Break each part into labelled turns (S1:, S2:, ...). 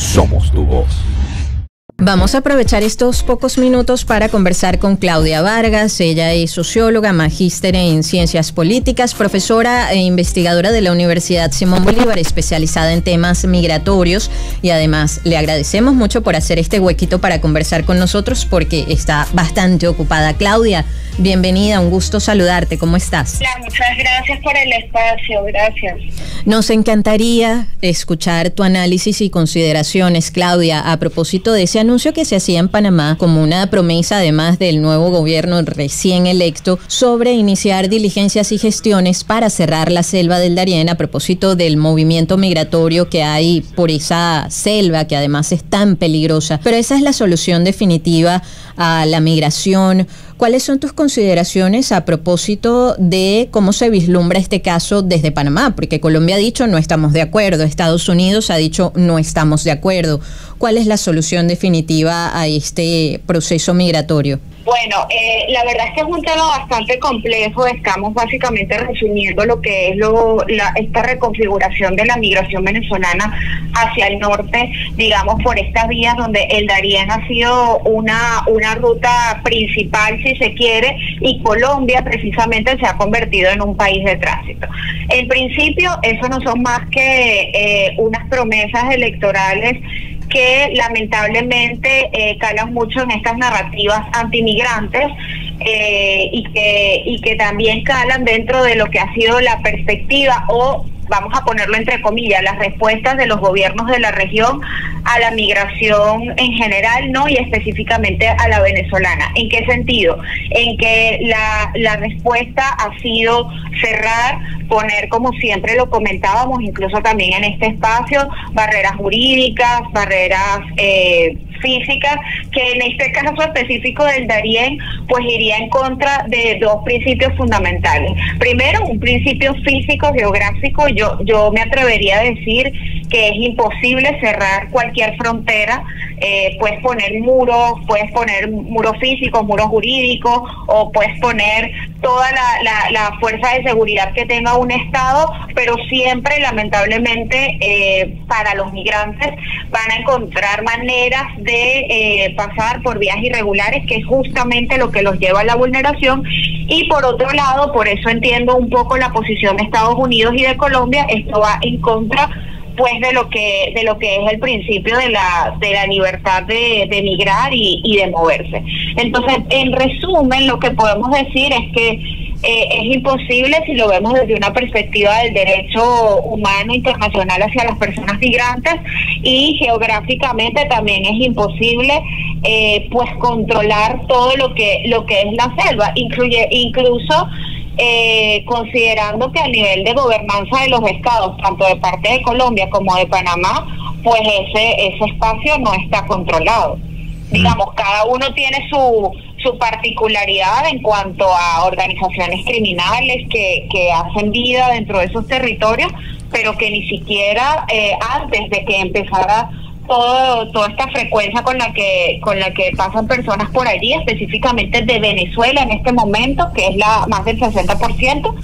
S1: somos tu voz.
S2: Vamos a aprovechar estos pocos minutos para conversar con Claudia Vargas. Ella es socióloga, magíster en ciencias políticas, profesora e investigadora de la Universidad Simón Bolívar, especializada en temas migratorios. Y además le agradecemos mucho por hacer este huequito para conversar con nosotros porque está bastante ocupada. Claudia, bienvenida, un gusto saludarte. ¿Cómo estás?
S3: muchas gracias por el espacio, gracias.
S2: Nos encantaría escuchar tu análisis y consideraciones, Claudia, a propósito de ese anuncio que se hacía en Panamá como una promesa además del nuevo gobierno recién electo sobre iniciar diligencias y gestiones para cerrar la selva del Darién a propósito del movimiento migratorio que hay por esa selva que además es tan peligrosa. Pero esa es la solución definitiva a la migración. ¿Cuáles son tus consideraciones a propósito de cómo se vislumbra este caso desde Panamá? Porque Colombia ha dicho no estamos de acuerdo, Estados Unidos ha dicho no estamos de acuerdo. ¿Cuál es la solución definitiva a este proceso migratorio?
S3: Bueno, eh, la verdad es que es un tema bastante complejo. Estamos básicamente resumiendo lo que es lo, esta reconfiguración de la migración venezolana hacia el norte, digamos, por estas vías donde el Darién ha sido una, una ruta principal, si se quiere, y Colombia precisamente se ha convertido en un país de tránsito. En principio, eso no son más que eh, unas promesas electorales que lamentablemente eh, calan mucho en estas narrativas antimigrantes eh, y, que, y que también calan dentro de lo que ha sido la perspectiva o vamos a ponerlo entre comillas, las respuestas de los gobiernos de la región a la migración en general, ¿no? Y específicamente a la venezolana. ¿En qué sentido? En que la, la respuesta ha sido cerrar, poner, como siempre lo comentábamos, incluso también en este espacio, barreras jurídicas, barreras... Eh, física, que en este caso específico del Darién, pues iría en contra de dos principios fundamentales. Primero, un principio físico, geográfico, yo, yo me atrevería a decir que es imposible cerrar cualquier frontera, eh, puedes poner muros, puedes poner muros físicos, muros jurídicos, o puedes poner toda la, la, fuerza de seguridad que tenga un Estado, pero siempre, lamentablemente, eh, para los migrantes van a encontrar maneras de eh, pasar por vías irregulares, que es justamente lo que los lleva a la vulneración. Y por otro lado, por eso entiendo un poco la posición de Estados Unidos y de Colombia, esto va en contra pues de lo que de lo que es el principio de la de la libertad de, de migrar y, y de moverse. Entonces en resumen lo que podemos decir es que eh, es imposible si lo vemos desde una perspectiva del derecho humano internacional hacia las personas migrantes y geográficamente también es imposible eh, pues controlar todo lo que lo que es la selva incluye incluso eh, considerando que a nivel de gobernanza de los estados tanto de parte de Colombia como de Panamá pues ese ese espacio no está controlado. Digamos cada uno tiene su su particularidad en cuanto a organizaciones criminales que, que hacen vida dentro de esos territorios, pero que ni siquiera eh, antes de que empezara todo, toda esta frecuencia con la que con la que pasan personas por allí, específicamente de Venezuela en este momento, que es la más del 60%,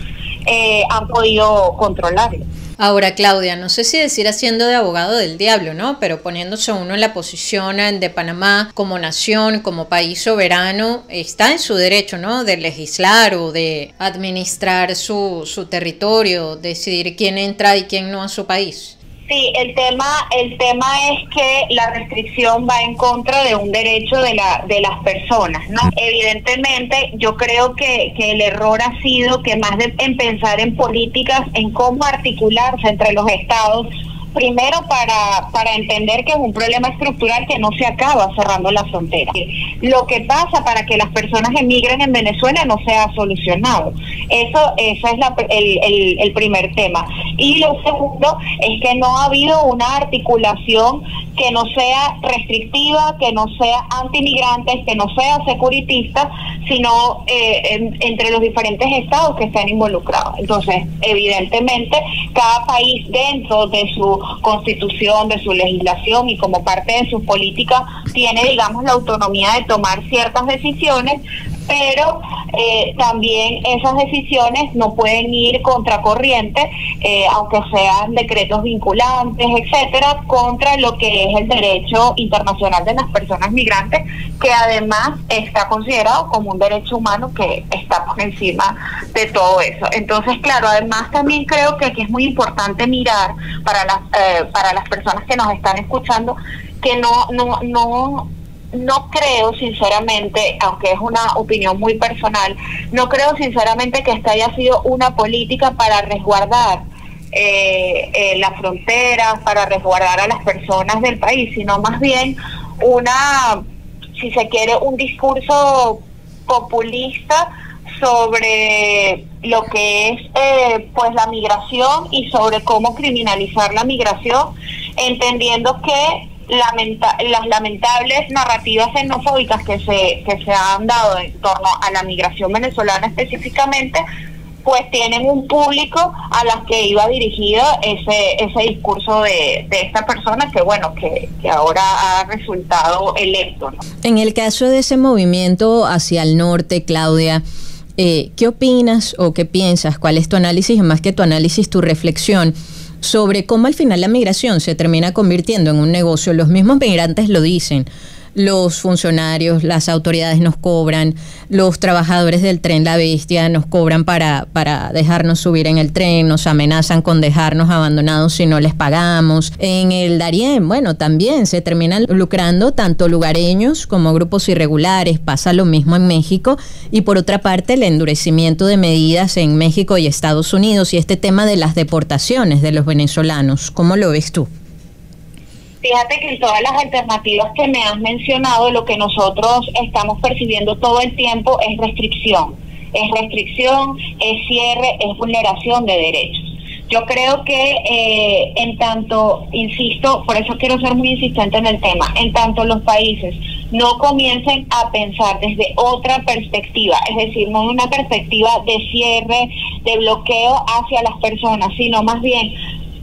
S3: eh, han podido controlarlo.
S2: Ahora, Claudia, no sé si decir haciendo de abogado del diablo, ¿no? Pero poniéndose uno en la posición de Panamá como nación, como país soberano, está en su derecho, ¿no? De legislar o de administrar su, su territorio, decidir quién entra y quién no a su país.
S3: Sí, el tema, el tema es que la restricción va en contra de un derecho de, la, de las personas, ¿no? Evidentemente, yo creo que, que el error ha sido que más de en pensar en políticas, en cómo articularse entre los estados, primero para, para entender que es un problema estructural que no se acaba cerrando la frontera. Lo que pasa para que las personas emigren en Venezuela no se ha solucionado. Eso, eso es la, el, el, el primer tema. Y lo segundo es que no ha habido una articulación que no sea restrictiva, que no sea antimigrantes, que no sea securitista, sino eh, entre los diferentes estados que están involucrados. Entonces, evidentemente, cada país dentro de su constitución, de su legislación y como parte de su política tiene, digamos, la autonomía de tomar ciertas decisiones pero eh, también esas decisiones no pueden ir contracorriente, eh, aunque sean decretos vinculantes, etcétera, contra lo que es el derecho internacional de las personas migrantes, que además está considerado como un derecho humano que está por encima de todo eso. Entonces, claro, además también creo que aquí es muy importante mirar para las eh, para las personas que nos están escuchando que no no no no creo sinceramente, aunque es una opinión muy personal, no creo sinceramente que esta haya sido una política para resguardar eh, eh, las fronteras, para resguardar a las personas del país, sino más bien una, si se quiere, un discurso populista sobre lo que es eh, pues la migración y sobre cómo criminalizar la migración, entendiendo que las lamentables narrativas xenofóbicas que se, que se han dado en torno a la migración venezolana específicamente, pues tienen un público a las que iba dirigido ese ese discurso de, de esta persona que bueno que, que ahora ha resultado electo
S2: en el caso de ese movimiento hacia el norte Claudia eh, ¿qué opinas o qué piensas cuál es tu análisis más que tu análisis tu reflexión sobre cómo al final la migración se termina convirtiendo en un negocio. Los mismos migrantes lo dicen los funcionarios, las autoridades nos cobran, los trabajadores del tren La Bestia nos cobran para, para dejarnos subir en el tren, nos amenazan con dejarnos abandonados si no les pagamos. En el Darién, bueno, también se terminan lucrando tanto lugareños como grupos irregulares, pasa lo mismo en México, y por otra parte el endurecimiento de medidas en México y Estados Unidos y este tema de las deportaciones de los venezolanos, ¿cómo lo ves tú?
S3: Fíjate que en todas las alternativas que me has mencionado, lo que nosotros estamos percibiendo todo el tiempo es restricción. Es restricción, es cierre, es vulneración de derechos. Yo creo que eh, en tanto, insisto, por eso quiero ser muy insistente en el tema, en tanto los países no comiencen a pensar desde otra perspectiva, es decir, no una perspectiva de cierre, de bloqueo hacia las personas, sino más bien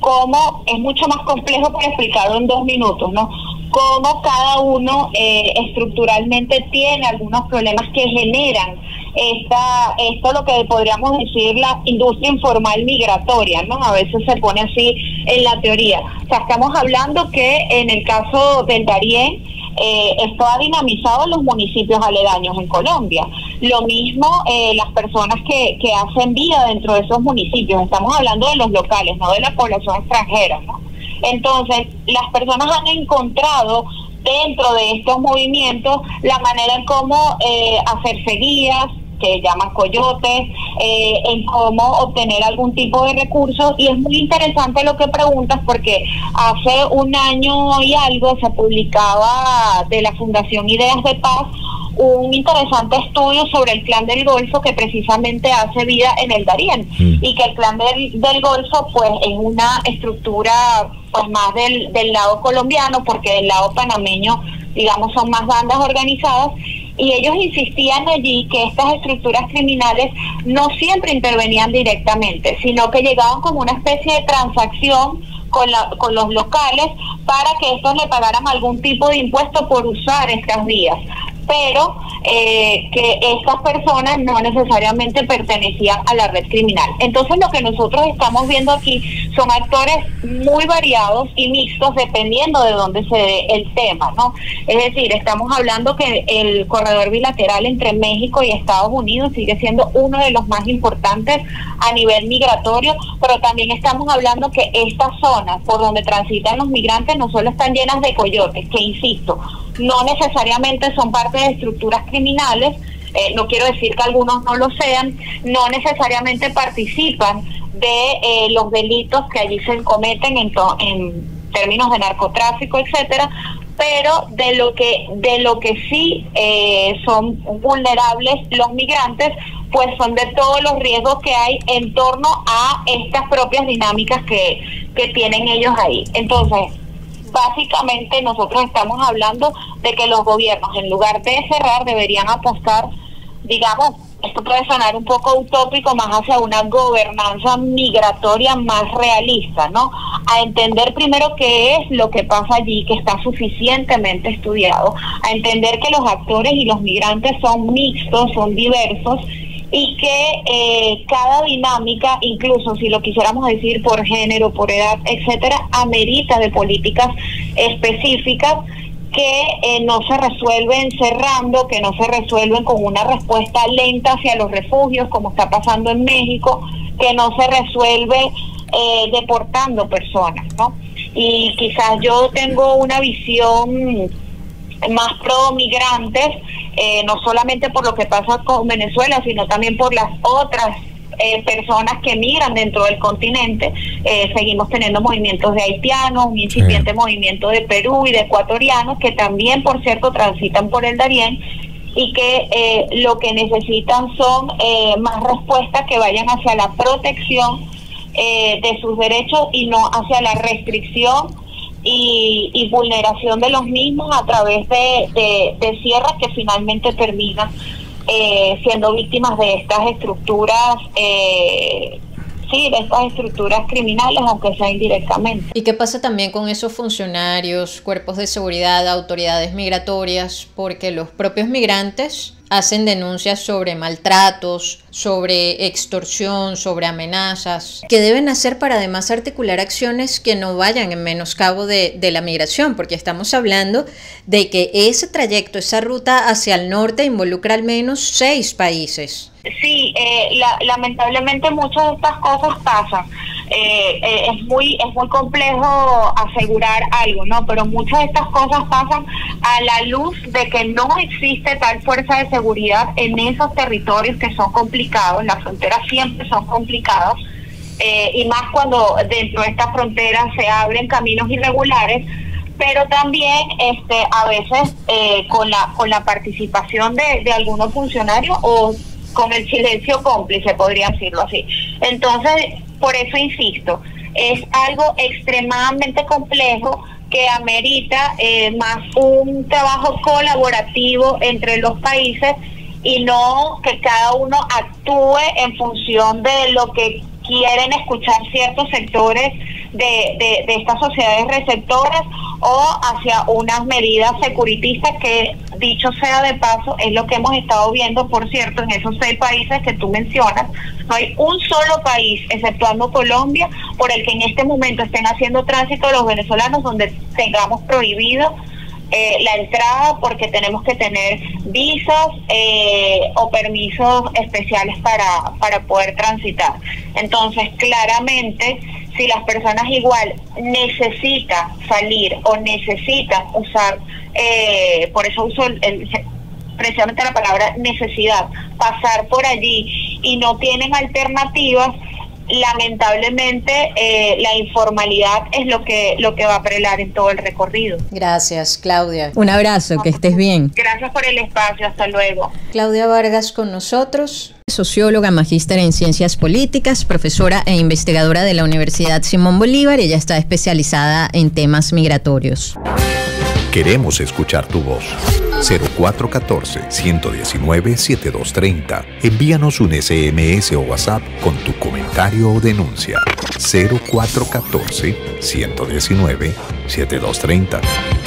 S3: cómo es mucho más complejo para explicarlo en dos minutos, ¿no? Cómo cada uno eh, estructuralmente tiene algunos problemas que generan esta, esto lo que podríamos decir la industria informal migratoria, ¿no? A veces se pone así en la teoría. O sea, estamos hablando que en el caso del Darién, eh, esto ha dinamizado los municipios aledaños en Colombia. Lo mismo eh, las personas que, que hacen vida dentro de esos municipios. Estamos hablando de los locales, no de la población extranjera. Entonces, las personas han encontrado dentro de estos movimientos la manera en cómo eh, hacerse guías, que llaman coyotes, eh, en cómo obtener algún tipo de recursos. Y es muy interesante lo que preguntas porque hace un año y algo se publicaba de la Fundación Ideas de Paz un interesante estudio sobre el Clan del Golfo que precisamente hace vida en el Darién. Mm. y que el Clan del, del, Golfo pues es una estructura pues más del, del lado colombiano porque del lado panameño digamos son más bandas organizadas. Y ellos insistían allí que estas estructuras criminales no siempre intervenían directamente, sino que llegaban como una especie de transacción con, la, con los locales para que estos le pagaran algún tipo de impuesto por usar estas vías pero eh, que estas personas no necesariamente pertenecían a la red criminal. Entonces lo que nosotros estamos viendo aquí son actores muy variados y mixtos dependiendo de dónde se dé el tema, ¿no? Es decir, estamos hablando que el corredor bilateral entre México y Estados Unidos sigue siendo uno de los más importantes a nivel migratorio, pero también estamos hablando que estas zonas por donde transitan los migrantes no solo están llenas de coyotes, que insisto, no necesariamente son parte de estructuras criminales, eh, no quiero decir que algunos no lo sean, no necesariamente participan de eh, los delitos que allí se cometen en, en términos de narcotráfico, etcétera, pero de lo que de lo que sí eh, son vulnerables los migrantes pues son de todos los riesgos que hay en torno a estas propias dinámicas que, que tienen ellos ahí. Entonces básicamente nosotros estamos hablando de que los gobiernos, en lugar de cerrar, deberían apostar, digamos, esto puede sonar un poco utópico, más hacia una gobernanza migratoria más realista, ¿no? A entender primero qué es lo que pasa allí, que está suficientemente estudiado, a entender que los actores y los migrantes son mixtos, son diversos y que eh, cada dinámica, incluso si lo quisiéramos decir por género, por edad, etcétera, amerita de políticas específicas que eh, no se resuelven cerrando, que no se resuelven con una respuesta lenta hacia los refugios, como está pasando en México, que no se resuelve eh, deportando personas, ¿no? Y quizás yo tengo una visión más pro migrantes, eh, no solamente por lo que pasa con Venezuela, sino también por las otras eh, personas que migran dentro del continente. Eh, seguimos teniendo movimientos de haitianos, un incipiente movimiento de Perú y de ecuatorianos que también, por cierto, transitan por el Darién y que lo que necesitan son más respuestas que vayan hacia la protección de sus derechos y no hacia la restricción y, vulneración de los mismos a través de, de, cierres que finalmente terminan eh, siendo víctimas de estas estructuras eh, sí, de estas estructuras criminales, aunque sea indirectamente.
S2: ¿Y qué pasa también con esos funcionarios, cuerpos de seguridad, autoridades migratorias? Porque los propios migrantes hacen denuncias sobre maltratos, sobre extorsión, sobre amenazas, que deben hacer para además articular acciones que no vayan en menoscabo de, de la migración, porque estamos hablando de que ese trayecto, esa ruta hacia el norte involucra al menos seis países.
S3: Sí, eh, lamentablemente muchas de estas cosas pasan. Eh, eh, es muy es muy complejo asegurar algo, ¿no? Pero muchas de estas cosas pasan a la luz de que no existe tal fuerza de seguridad en esos territorios que son complicados. Las fronteras siempre son complicadas y más cuando dentro de estas fronteras se abren caminos irregulares pero también este a veces con la con la participación de, de algunos funcionarios o con el silencio cómplice, podría decirlo así. Entonces, por eso insisto, es algo extremadamente complejo que amerita eh, más un trabajo colaborativo entre los países y no que cada uno actúe en función de lo que quieren escuchar ciertos sectores de, estas sociedades receptoras o hacia unas medidas securitistas que, dicho sea de paso, es lo que hemos estado viendo, por cierto, en esos seis países que tú mencionas. No hay un solo país, exceptuando Colombia, por el que en este momento estén haciendo tránsito los venezolanos donde tengamos prohibido eh, la entrada porque tenemos que tener visas eh, o permisos especiales para, para poder transitar. Entonces, claramente si las personas igual necesitan salir o necesitan usar, eh, por eso uso el, precisamente la palabra necesidad, pasar por allí y no tienen alternativas, lamentablemente eh, la informalidad es lo que lo que va a prelar en todo el recorrido.
S2: Gracias, Claudia. Un abrazo, que estés bien.
S3: Gracias por el espacio, hasta luego.
S2: Claudia Vargas con nosotros. Socióloga, magíster en ciencias políticas, profesora e investigadora de la Universidad Simón Bolívar. Ella está especializada en temas migratorios.
S1: Queremos escuchar tu voz. 0414-119-7230. Envíanos un SMS o WhatsApp con tu comentario o denuncia. 0414-119-7230.